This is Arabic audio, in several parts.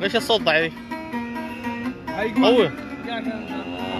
ليش الصوت ضعيف؟ قوي خطر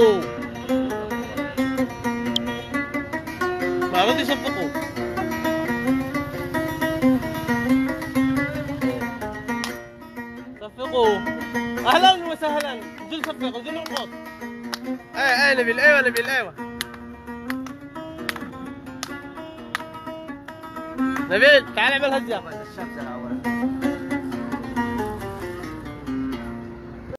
صفقوا يصفقوا صفقوا أهلا وسهلا نزل صفق نزل ارقص إيه إيه نبيل أيوه نبيل أيوه نبيل تعال اعمل هزه الشمس